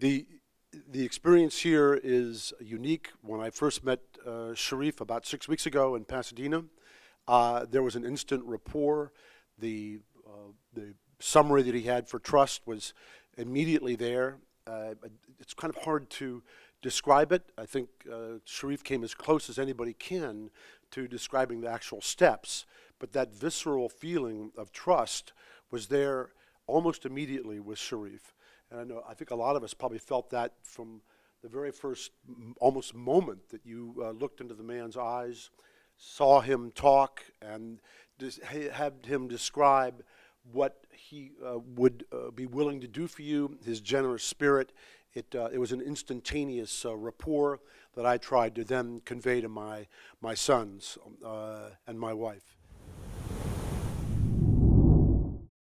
the the experience here is unique. When I first met uh, Cherif about six weeks ago in Pasadena, uh, there was an instant rapport. The uh, the summary that he had for trust was immediately there. Uh, it's kind of hard to describe it. I think uh, Cherif came as close as anybody can to describing the actual steps, but that visceral feeling of trust was there almost immediately with Cherif. And I know I think a lot of us probably felt that from the very first almost moment that you uh, looked into the man's eyes, saw him talk, and had him describe what he uh, would uh, be willing to do for you, his generous spirit. It, uh, it was an instantaneous uh, rapport that I tried to then convey to my, my sons uh, and my wife.